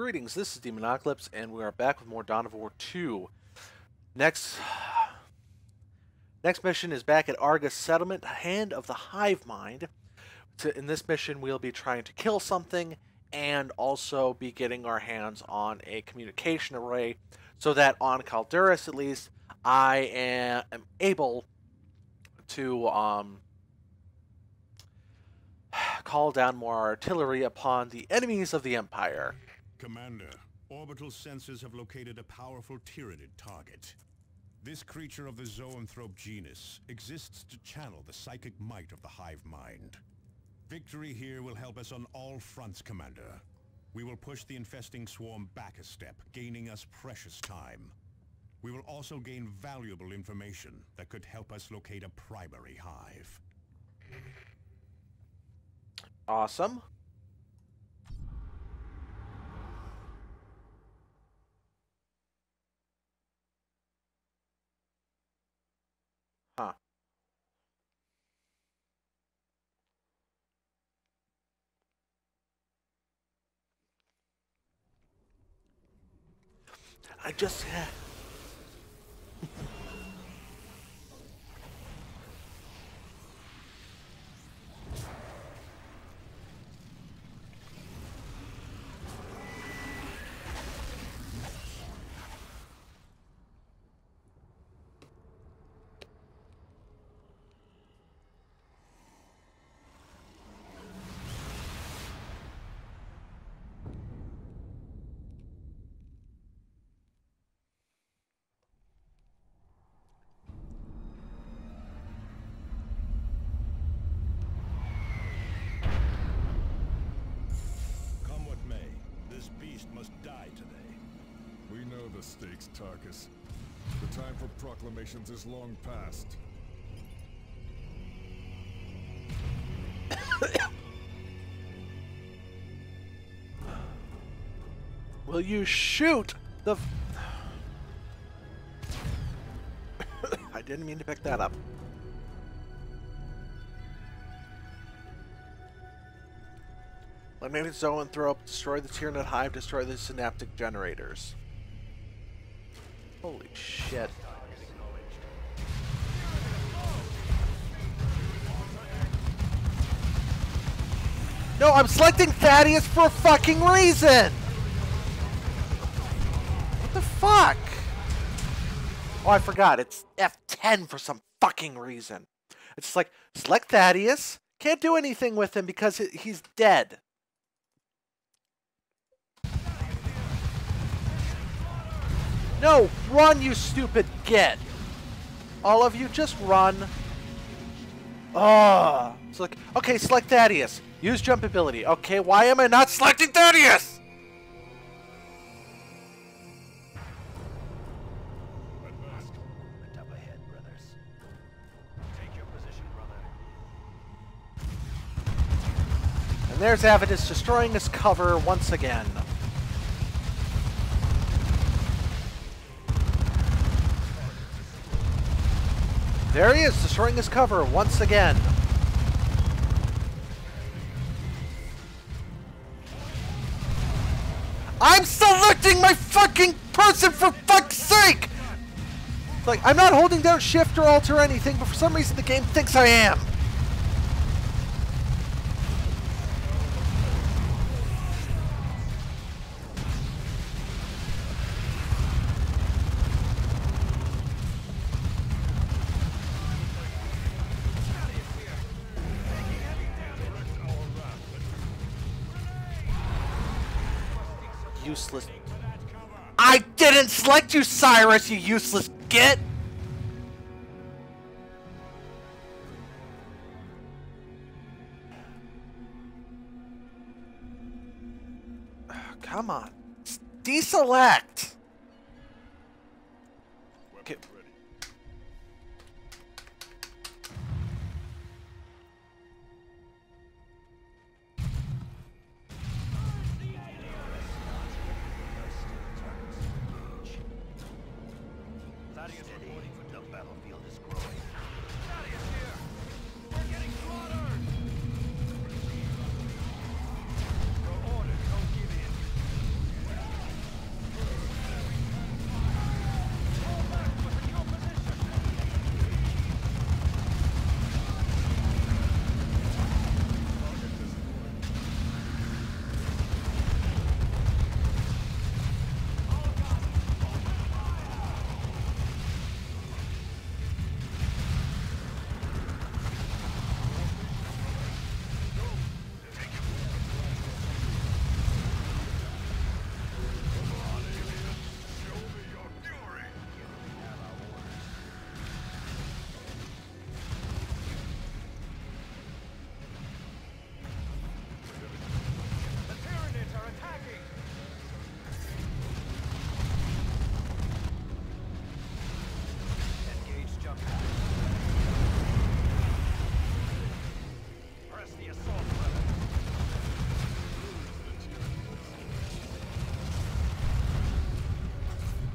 Greetings, this is Demonocalypse, and we are back with more Dawn of War 2. Next, next mission is back at Argus Settlement, Hand of the Hive Mind. To, in this mission, we'll be trying to kill something and also be getting our hands on a communication array so that on Calderis, at least, I am, am able to um, call down more artillery upon the enemies of the Empire. Commander, orbital sensors have located a powerful Tyranid target. This creature of the zoanthrope genus exists to channel the psychic might of the hive mind. Victory here will help us on all fronts, Commander. We will push the infesting swarm back a step, gaining us precious time. We will also gain valuable information that could help us locate a primary hive. Awesome. I just had... Come what may, this beast must die today. We know the stakes, Tarkus. The time for proclamations is long past. Will you shoot the... I didn't mean to pick that up. Eliminate up. destroy the Tyranid Hive, destroy the Synaptic Generators. Holy shit. No, I'm selecting Thaddeus for a fucking reason! What the fuck? Oh, I forgot. It's F10 for some fucking reason. It's like, select Thaddeus. Can't do anything with him because he's dead. No, run, you stupid git. All of you, just run. Ah. Like, okay, select Thaddeus. Use jump ability. Okay, why am I not selecting Thaddeus? And there's Avitus destroying his cover once again. There he is, destroying his cover once again. I'm selecting my fucking person for fuck's sake! Like, I'm not holding down shift or alt or anything, but for some reason the game thinks I am. Useless. I didn't select you, Cyrus, you useless git! Come on. Deselect!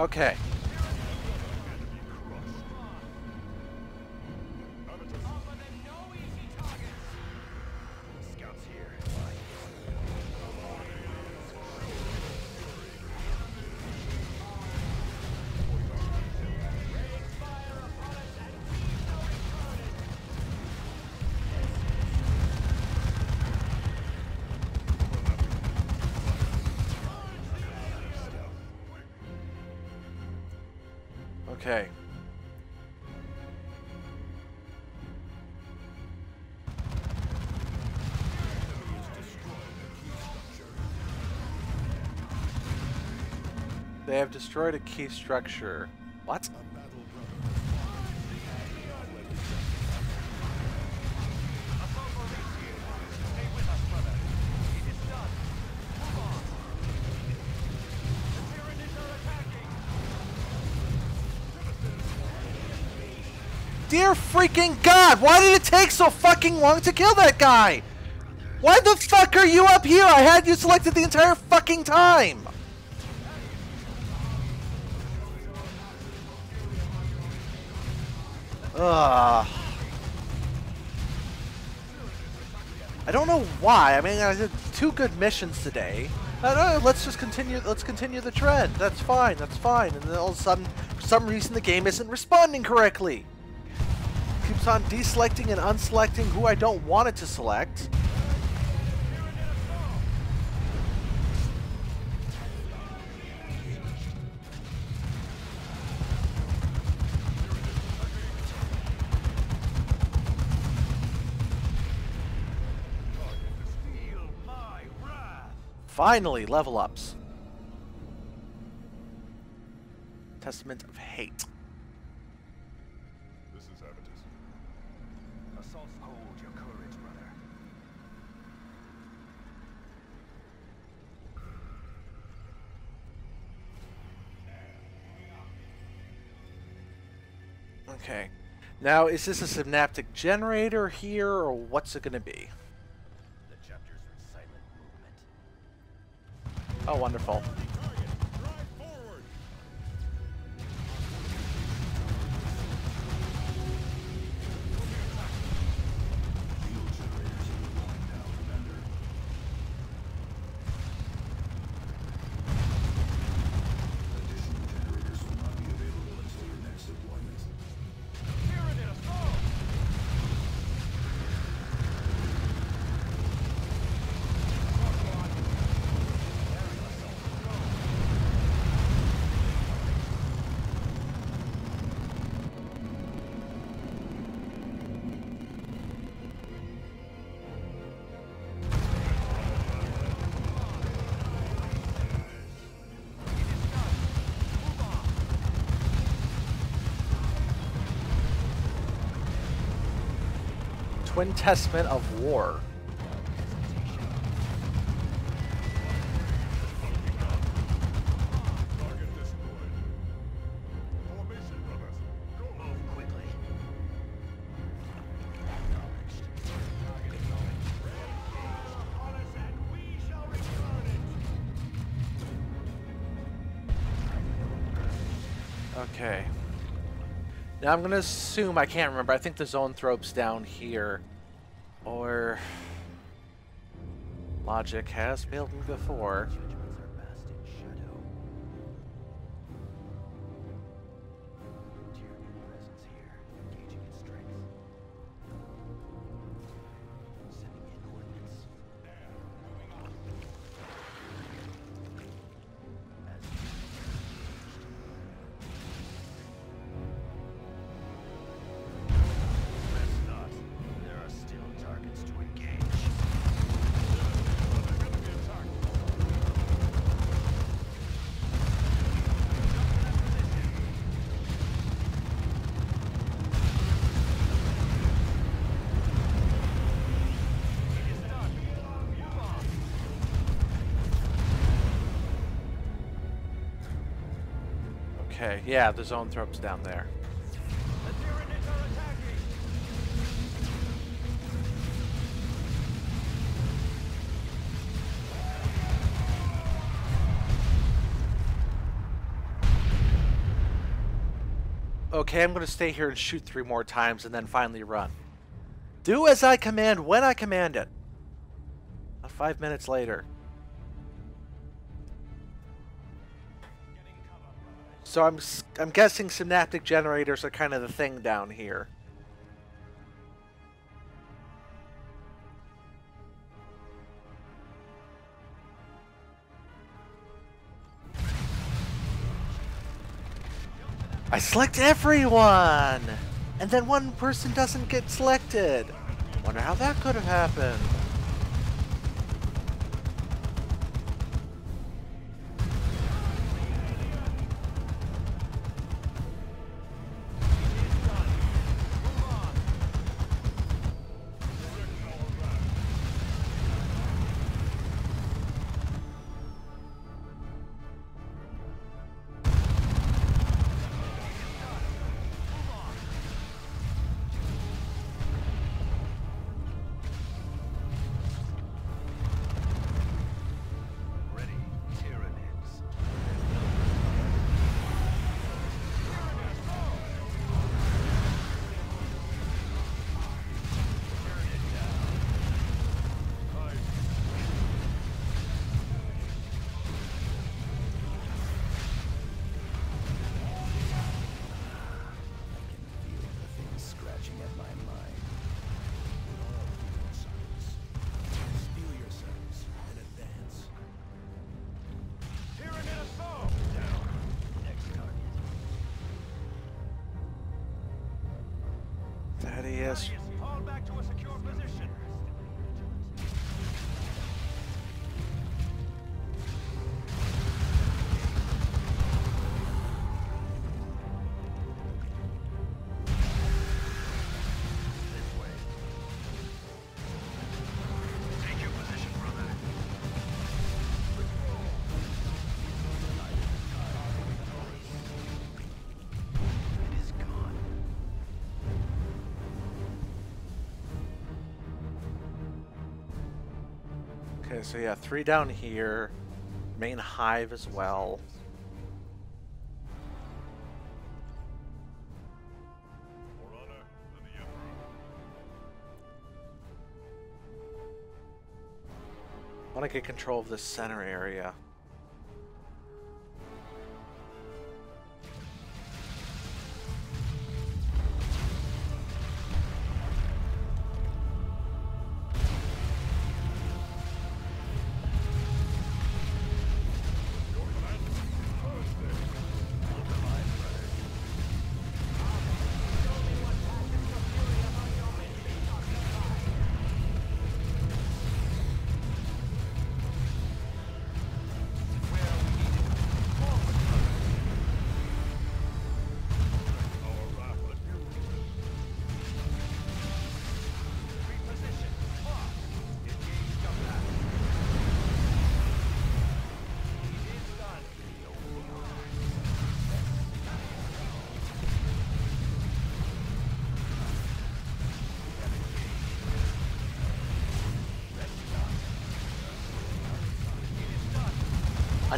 Okay. Okay. They have destroyed a key structure. Freaking God, why did it take so fucking long to kill that guy? Why the fuck are you up here? I had you selected the entire fucking time. Ugh. I don't know why. I mean, I did two good missions today. Know, uh, let's just continue. Let's continue the trend. That's fine. That's fine. And then all of a sudden, for some reason, the game isn't responding correctly. Keeps on deselecting and unselecting who I don't want it to select. Finally, level ups. Testament of Hate. Now, is this a synaptic generator here, or what's it going to be? The chapters with silent movement. Oh, wonderful. Twin Testament of War. Okay. Now I'm gonna assume I can't remember. I think the zoanthrope's down here, or logic has failed me before. Okay, yeah, the zone zoanthrope's down there. Okay, I'm going to stay here and shoot three more times and then finally run. Do as I command when I command it. Five minutes later. So I'm I'm guessing synaptic generators are kind of the thing down here. I select everyone! And then one person doesn't get selected. Wonder how that could have happened. Okay, so yeah, three down here. Main hive as well. I want to get control of this center area.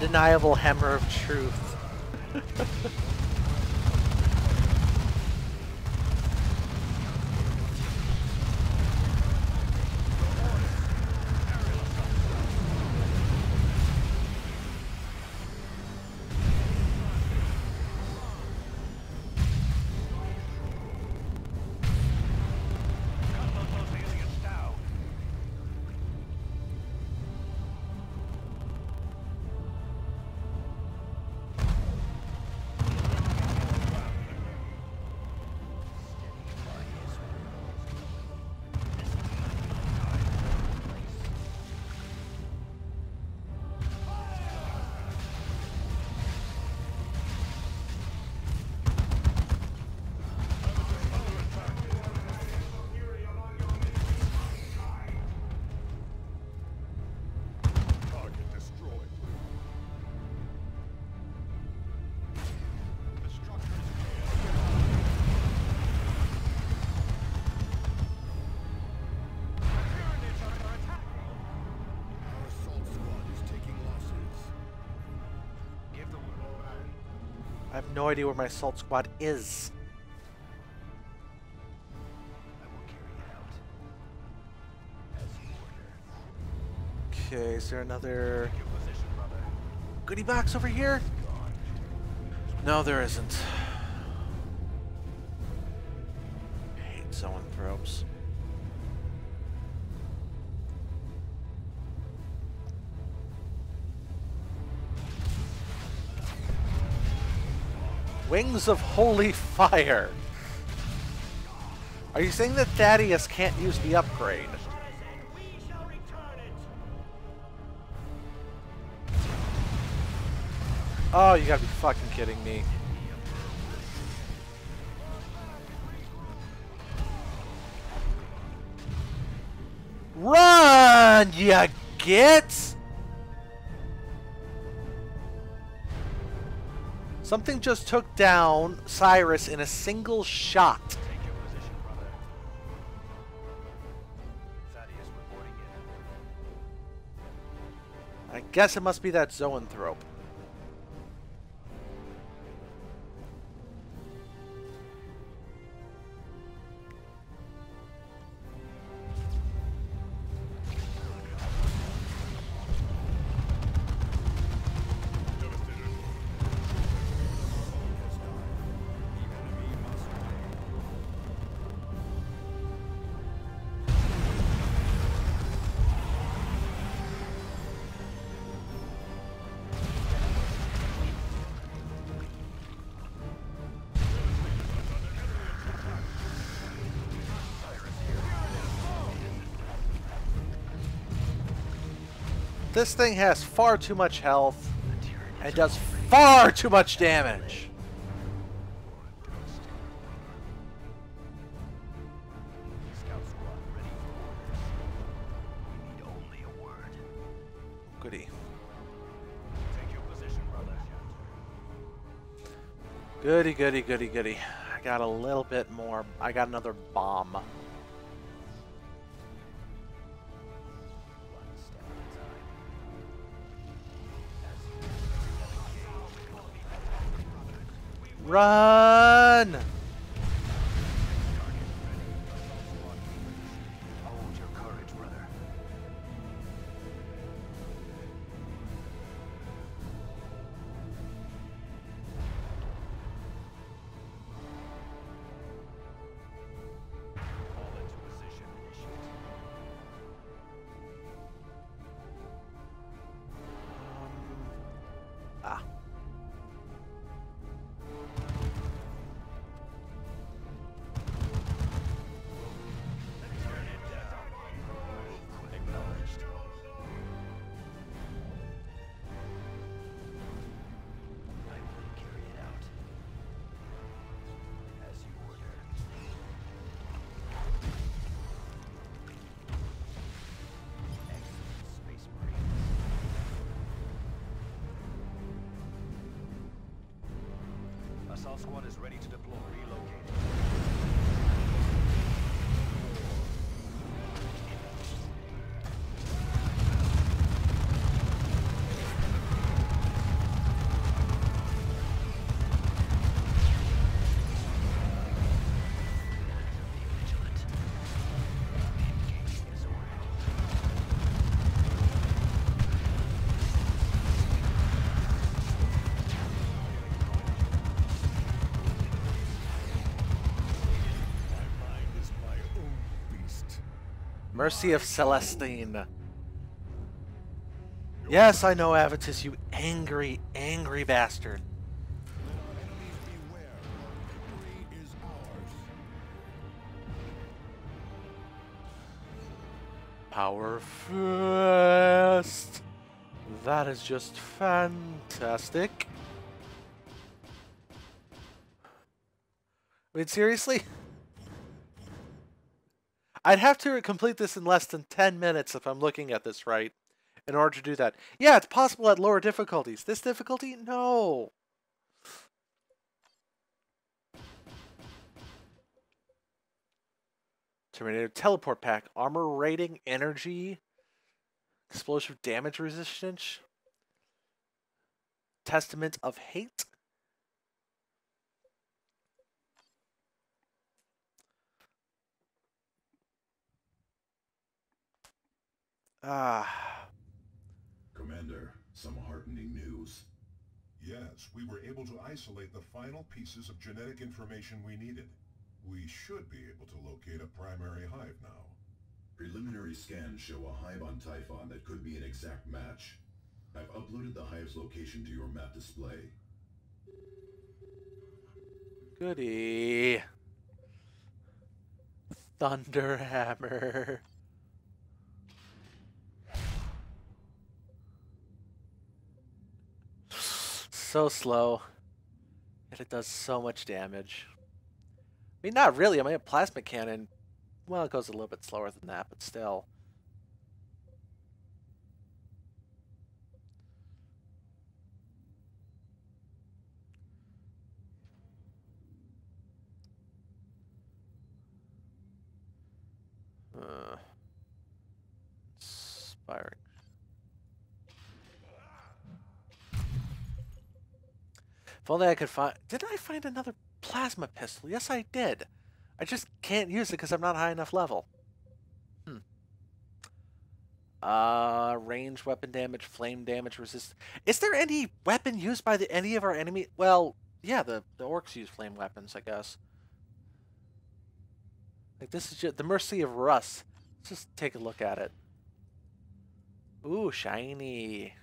Undeniable hammer of truth. no idea where my assault squad is. I. Okay, is there another goodie box over here? No, there isn't. hate zoanthropes. Wings of Holy Fire. Are you saying that Thaddeus can't use the upgrade? Oh, you gotta be fucking kidding me. Run, you git! Something just took down Cyrus in a single shot. I guess it must be that zoanthrope. This thing has far too much health and does far too much damage. Goody. Goody, goody, goody, goody. I got a little bit more. I got another bomb. Run! Assault squad is ready to deploy. Relocating. Mercy of Celestine. Yes, I know, Avitus, you angry, angry bastard. Power Fist. That is just fantastic. I mean, seriously? I'd have to complete this in less than 10 minutes if I'm looking at this right in order to do that. Yeah, it's possible at lower difficulties. This difficulty? No. Terminator teleport pack, armor rating, energy, explosive damage resistance, testament of hate. Ah. Commander, some heartening news. Yes, we were able to isolate the final pieces of genetic information we needed. We should be able to locate a primary hive now. Preliminary scans show a hive on Typhon that could be an exact match. I've uploaded the hive's location to your map display. Goody. Thunderhammer. So slow. Yet it does so much damage. I mean, not really. I mean, a plasma cannon, well, it goes a little bit slower than that, but still. Uh, inspiring. If only I could find. Did I find another plasma pistol? Yes, I did. I just can't use it because I'm not high enough level. Hmm. Uh, range weapon damage, flame damage, resist. Is there any weapon used by the any of our enemy? Well, yeah, the the orks use flame weapons, I guess. Like this is just the mercy of Russ. Let's just take a look at it. Ooh, shiny.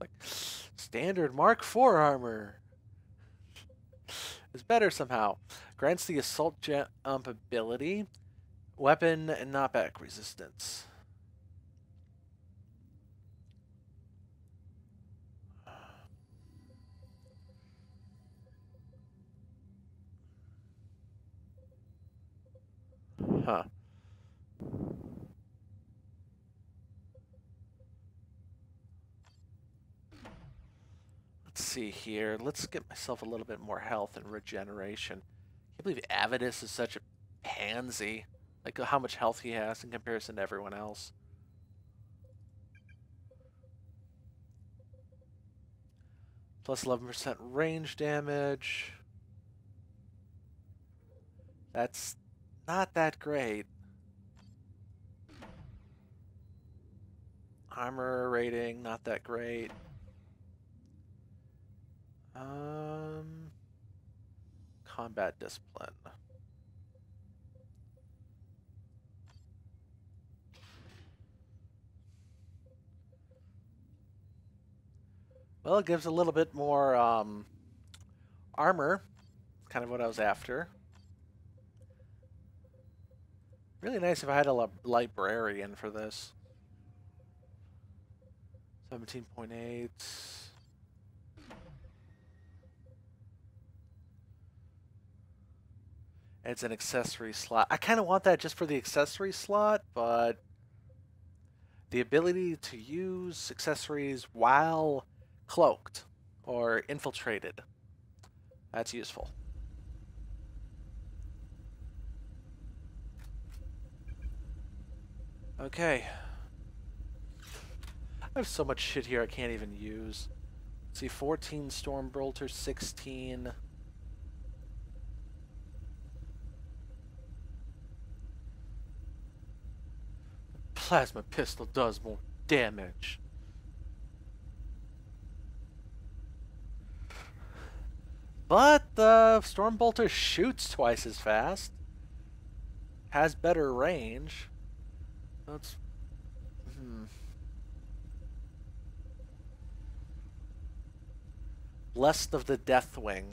Like standard Mark IV armor. is better somehow. Grants the assault jump ability, weapon and knockback resistance. Huh. Let's see here. Let's get myself a little bit more health and regeneration. I can't believe Avitus is such a pansy. Like how much health he has in comparison to everyone else. Plus 11% range damage. That's not that great. Armor rating, not that great. Um, combat discipline. Well, it gives a little bit more um, armor. Kind of what I was after. Really nice if I had a li librarian for this. 17.8. It's an accessory slot. I kind of want that just for the accessory slot, but the ability to use accessories while cloaked or infiltrated, that's useful. Okay. I have so much shit here I can't even use. Let's see, 14 Storm Stormbolter, 16... plasma pistol does more damage. But the Stormbolter shoots twice as fast. Has better range. That's... Hmm. Blessed of the Deathwing.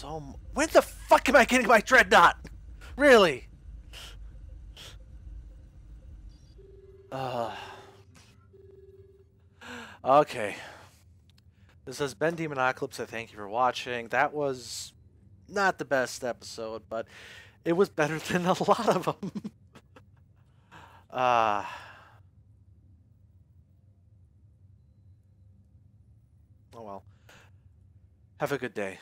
So... When the fuck am I getting my Dreadnought? Really? Uh... Okay. This has been Demonocalypse. I thank you for watching. That was not the best episode, but it was better than a lot of them. uh, oh well. Have a good day.